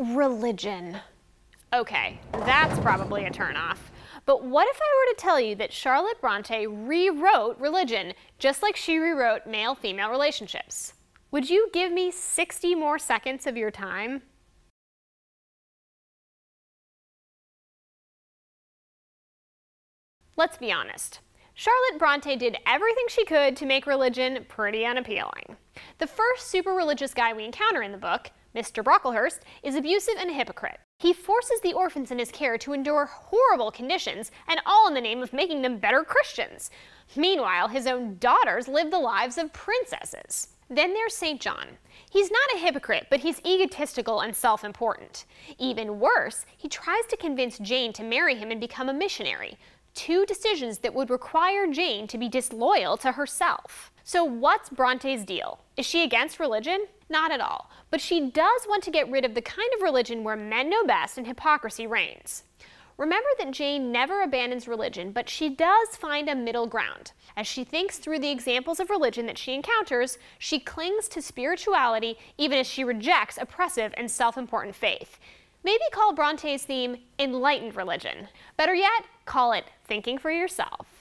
Religion. Okay, that's probably a turnoff. But what if I were to tell you that Charlotte Bronte rewrote religion, just like she rewrote male female relationships? Would you give me 60 more seconds of your time? Let's be honest. Charlotte Bronte did everything she could to make religion pretty unappealing. The first super religious guy we encounter in the book, Mr. Brocklehurst, is abusive and a hypocrite. He forces the orphans in his care to endure horrible conditions, and all in the name of making them better Christians. Meanwhile, his own daughters live the lives of princesses. Then there's St. John. He's not a hypocrite, but he's egotistical and self important. Even worse, he tries to convince Jane to marry him and become a missionary. Two decisions that would require Jane to be disloyal to herself. So, what's Bronte's deal? Is she against religion? Not at all. But she does want to get rid of the kind of religion where men know best and hypocrisy reigns. Remember that Jane never abandons religion, but she does find a middle ground. As she thinks through the examples of religion that she encounters, she clings to spirituality even as she rejects oppressive and self important faith. Maybe call Bronte's theme enlightened religion. Better yet, call it thinking for yourself.